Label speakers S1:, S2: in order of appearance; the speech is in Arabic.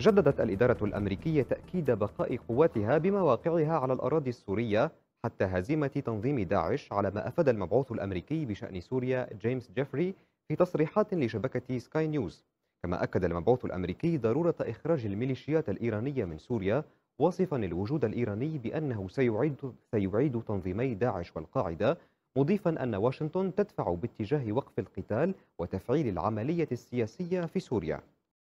S1: جددت الإدارة الأمريكية تأكيد بقاء قواتها بمواقعها على الأراضي السورية حتى هزيمة تنظيم داعش على ما أفاد المبعوث الأمريكي بشأن سوريا جيمس جيفري في تصريحات لشبكة سكاي نيوز. كما أكد المبعوث الأمريكي ضرورة إخراج الميليشيات الإيرانية من سوريا واصفا الوجود الإيراني بأنه سيعيد, سيعيد تنظيمي داعش والقاعدة مضيفا أن واشنطن تدفع باتجاه وقف القتال وتفعيل العملية السياسية في سوريا.